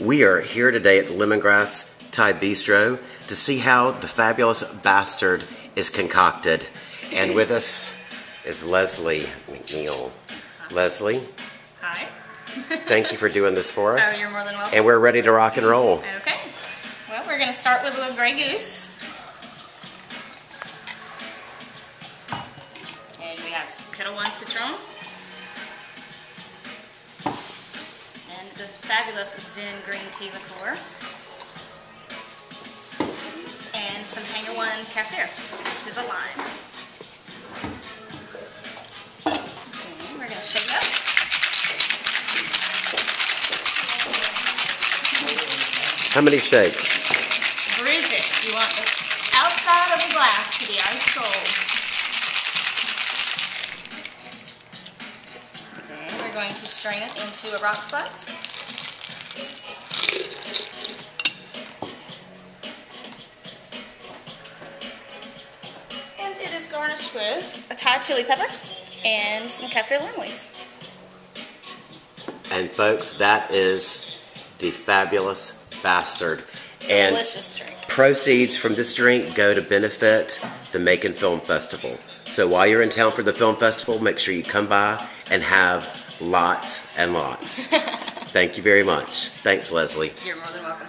We are here today at the Lemongrass Thai Bistro to see how the fabulous bastard is concocted. And with us is Leslie McNeil. Leslie, Hi. thank you for doing this for oh, us. Oh, you're more than welcome. And we're ready to rock and roll. Okay. Well, we're going to start with a little Grey Goose. And we have some Kettle One Citron. The fabulous Zen Green Tea Liqueur. And some Hangar One Kaffir, which is a lime. Okay, we're going to shake it up. How many shakes? Bruise it. You want the outside of the glass to be ice cold. Okay, we're going to strain it into a rocks glass. Is garnished with a Thai chili pepper and some kaffir lime leaves. And folks, that is the fabulous bastard. And Delicious drink. proceeds from this drink go to benefit the Macon Film Festival. So while you're in town for the film festival, make sure you come by and have lots and lots. Thank you very much. Thanks, Leslie. You're more than welcome.